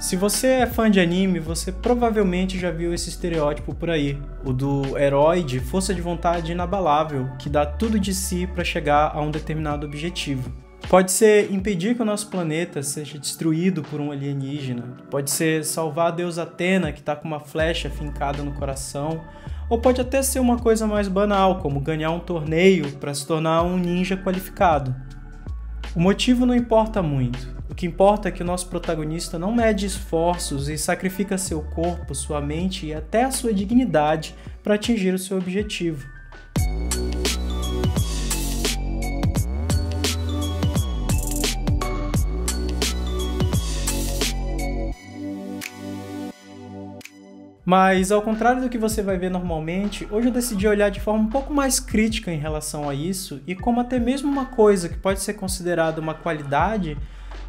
Se você é fã de anime, você provavelmente já viu esse estereótipo por aí, o do herói de força de vontade inabalável, que dá tudo de si para chegar a um determinado objetivo. Pode ser impedir que o nosso planeta seja destruído por um alienígena, pode ser salvar a deusa Atena que está com uma flecha fincada no coração, ou pode até ser uma coisa mais banal, como ganhar um torneio para se tornar um ninja qualificado. O motivo não importa muito. O que importa é que o nosso protagonista não mede esforços e sacrifica seu corpo, sua mente e até a sua dignidade para atingir o seu objetivo. Mas ao contrário do que você vai ver normalmente, hoje eu decidi olhar de forma um pouco mais crítica em relação a isso e como até mesmo uma coisa que pode ser considerada uma qualidade,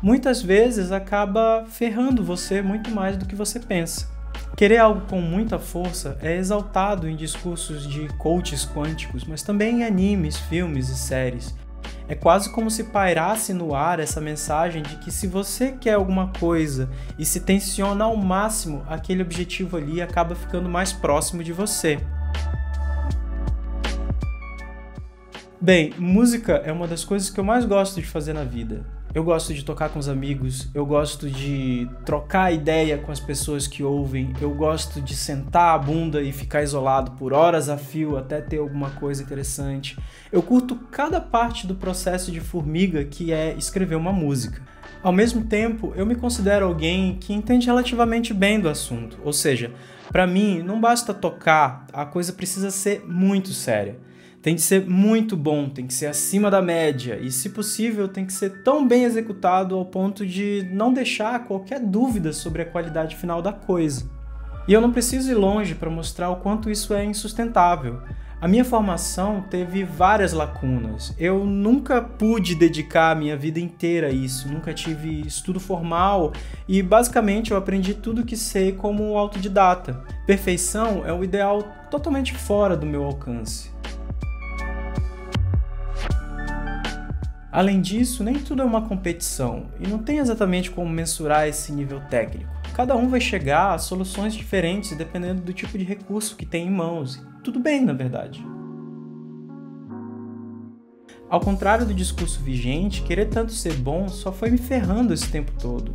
muitas vezes acaba ferrando você muito mais do que você pensa. Querer algo com muita força é exaltado em discursos de coaches quânticos, mas também em animes, filmes e séries. É quase como se pairasse no ar essa mensagem de que se você quer alguma coisa e se tensiona ao máximo, aquele objetivo ali acaba ficando mais próximo de você. Bem, música é uma das coisas que eu mais gosto de fazer na vida. Eu gosto de tocar com os amigos, eu gosto de trocar ideia com as pessoas que ouvem, eu gosto de sentar a bunda e ficar isolado por horas a fio até ter alguma coisa interessante. Eu curto cada parte do processo de formiga que é escrever uma música. Ao mesmo tempo, eu me considero alguém que entende relativamente bem do assunto, ou seja, para mim não basta tocar, a coisa precisa ser muito séria tem que ser muito bom, tem que ser acima da média e, se possível, tem que ser tão bem executado ao ponto de não deixar qualquer dúvida sobre a qualidade final da coisa. E eu não preciso ir longe para mostrar o quanto isso é insustentável. A minha formação teve várias lacunas. Eu nunca pude dedicar a minha vida inteira a isso, nunca tive estudo formal e basicamente eu aprendi tudo que sei como autodidata. Perfeição é o ideal totalmente fora do meu alcance. Além disso, nem tudo é uma competição e não tem exatamente como mensurar esse nível técnico. Cada um vai chegar a soluções diferentes dependendo do tipo de recurso que tem em mãos. Tudo bem, na verdade. Ao contrário do discurso vigente, querer tanto ser bom só foi me ferrando esse tempo todo.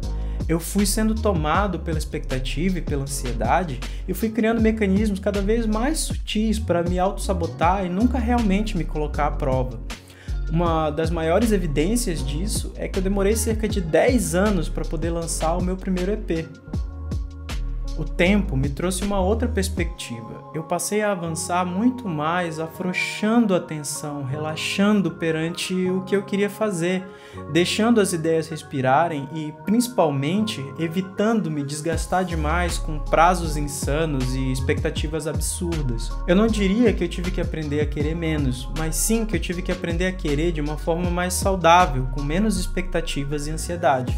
Eu fui sendo tomado pela expectativa e pela ansiedade e fui criando mecanismos cada vez mais sutis para me auto-sabotar e nunca realmente me colocar à prova. Uma das maiores evidências disso é que eu demorei cerca de 10 anos para poder lançar o meu primeiro EP. O tempo me trouxe uma outra perspectiva. Eu passei a avançar muito mais, afrouxando a tensão, relaxando perante o que eu queria fazer, deixando as ideias respirarem e, principalmente, evitando me desgastar demais com prazos insanos e expectativas absurdas. Eu não diria que eu tive que aprender a querer menos, mas sim que eu tive que aprender a querer de uma forma mais saudável, com menos expectativas e ansiedade.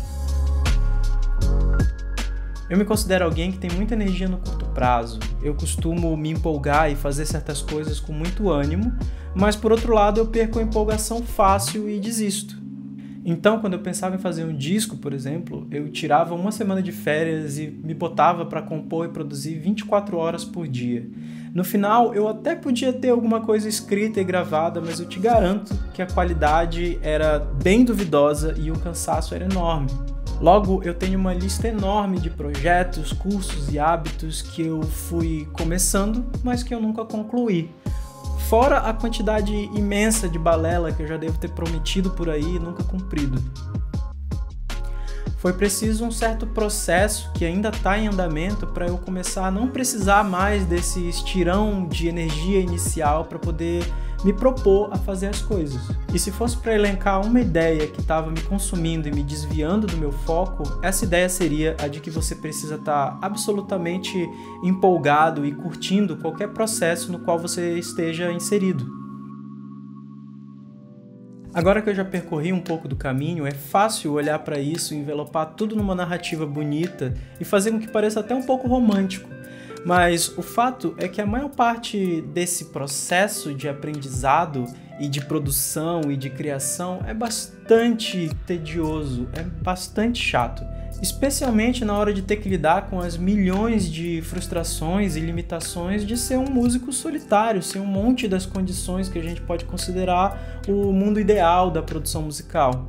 Eu me considero alguém que tem muita energia no curto prazo. Eu costumo me empolgar e fazer certas coisas com muito ânimo, mas por outro lado eu perco a empolgação fácil e desisto. Então, quando eu pensava em fazer um disco, por exemplo, eu tirava uma semana de férias e me botava para compor e produzir 24 horas por dia. No final, eu até podia ter alguma coisa escrita e gravada, mas eu te garanto que a qualidade era bem duvidosa e o cansaço era enorme. Logo, eu tenho uma lista enorme de projetos, cursos e hábitos que eu fui começando, mas que eu nunca concluí. Fora a quantidade imensa de balela que eu já devo ter prometido por aí e nunca cumprido. Foi preciso um certo processo que ainda está em andamento para eu começar a não precisar mais desse estirão de energia inicial para poder me propor a fazer as coisas. E se fosse para elencar uma ideia que estava me consumindo e me desviando do meu foco, essa ideia seria a de que você precisa estar tá absolutamente empolgado e curtindo qualquer processo no qual você esteja inserido. Agora que eu já percorri um pouco do caminho, é fácil olhar para isso, envelopar tudo numa narrativa bonita e fazer com que pareça até um pouco romântico. Mas o fato é que a maior parte desse processo de aprendizado e de produção e de criação é bastante tedioso, é bastante chato. Especialmente na hora de ter que lidar com as milhões de frustrações e limitações de ser um músico solitário, ser um monte das condições que a gente pode considerar o mundo ideal da produção musical.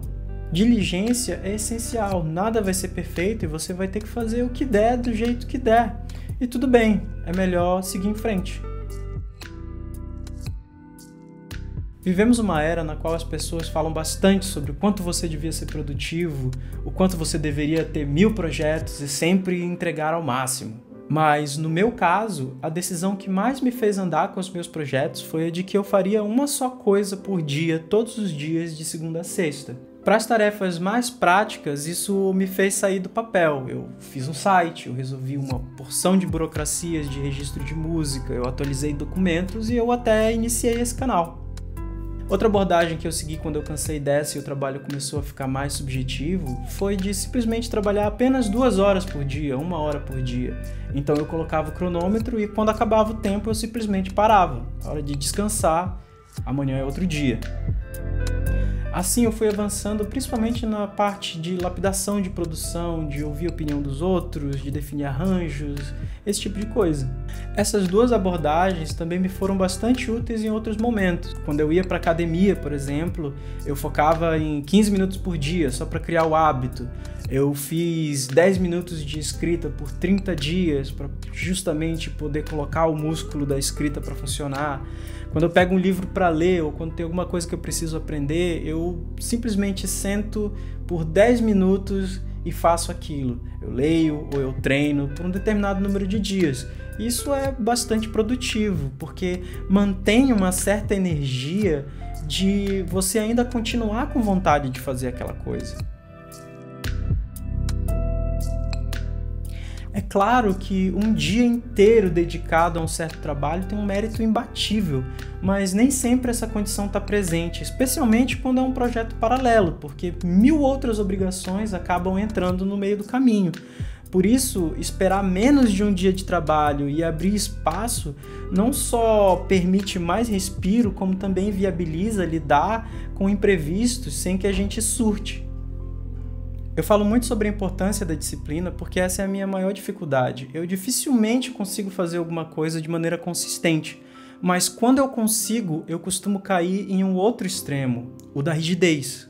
Diligência é essencial, nada vai ser perfeito e você vai ter que fazer o que der do jeito que der. E tudo bem, é melhor seguir em frente. Vivemos uma era na qual as pessoas falam bastante sobre o quanto você devia ser produtivo, o quanto você deveria ter mil projetos e sempre entregar ao máximo. Mas no meu caso, a decisão que mais me fez andar com os meus projetos foi a de que eu faria uma só coisa por dia, todos os dias, de segunda a sexta. Para as tarefas mais práticas, isso me fez sair do papel. Eu fiz um site, eu resolvi uma porção de burocracias de registro de música, eu atualizei documentos e eu até iniciei esse canal. Outra abordagem que eu segui quando eu cansei dessa e o trabalho começou a ficar mais subjetivo foi de simplesmente trabalhar apenas duas horas por dia, uma hora por dia. Então eu colocava o cronômetro e quando acabava o tempo eu simplesmente parava. Hora de descansar, amanhã é outro dia. Assim eu fui avançando principalmente na parte de lapidação de produção, de ouvir a opinião dos outros, de definir arranjos, esse tipo de coisa. Essas duas abordagens também me foram bastante úteis em outros momentos. Quando eu ia para academia, por exemplo, eu focava em 15 minutos por dia só para criar o hábito. Eu fiz 10 minutos de escrita por 30 dias para justamente poder colocar o músculo da escrita para funcionar. Quando eu pego um livro para ler ou quando tem alguma coisa que eu preciso aprender, eu simplesmente sento por 10 minutos e faço aquilo. Eu leio ou eu treino por um determinado número de dias. Isso é bastante produtivo, porque mantém uma certa energia de você ainda continuar com vontade de fazer aquela coisa. É claro que um dia inteiro dedicado a um certo trabalho tem um mérito imbatível, mas nem sempre essa condição está presente, especialmente quando é um projeto paralelo, porque mil outras obrigações acabam entrando no meio do caminho. Por isso, esperar menos de um dia de trabalho e abrir espaço não só permite mais respiro, como também viabiliza lidar com imprevistos sem que a gente surte. Eu falo muito sobre a importância da disciplina porque essa é a minha maior dificuldade. Eu dificilmente consigo fazer alguma coisa de maneira consistente, mas quando eu consigo, eu costumo cair em um outro extremo, o da rigidez.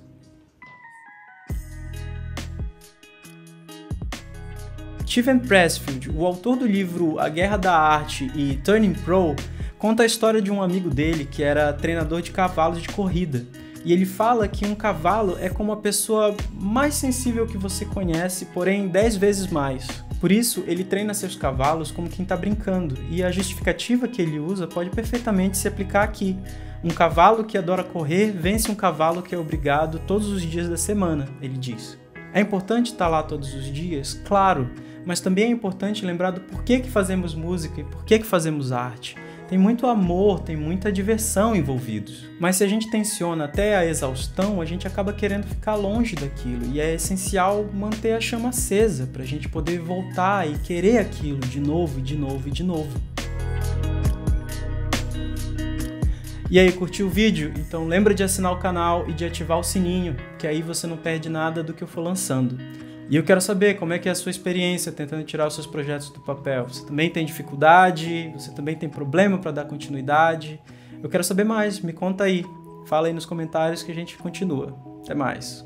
Steven Pressfield, o autor do livro A Guerra da Arte e Turning Pro, conta a história de um amigo dele que era treinador de cavalos de corrida e ele fala que um cavalo é como a pessoa mais sensível que você conhece, porém 10 vezes mais. Por isso, ele treina seus cavalos como quem está brincando, e a justificativa que ele usa pode perfeitamente se aplicar aqui. Um cavalo que adora correr vence um cavalo que é obrigado todos os dias da semana, ele diz. É importante estar lá todos os dias? Claro, mas também é importante lembrar do porquê que fazemos música e porquê que fazemos arte tem muito amor, tem muita diversão envolvidos. Mas se a gente tensiona até a exaustão, a gente acaba querendo ficar longe daquilo e é essencial manter a chama acesa para a gente poder voltar e querer aquilo de novo, de novo e de novo. E aí, curtiu o vídeo? Então lembra de assinar o canal e de ativar o sininho, que aí você não perde nada do que eu for lançando. E eu quero saber como é que é a sua experiência tentando tirar os seus projetos do papel. Você também tem dificuldade? Você também tem problema para dar continuidade? Eu quero saber mais, me conta aí. Fala aí nos comentários que a gente continua. Até mais.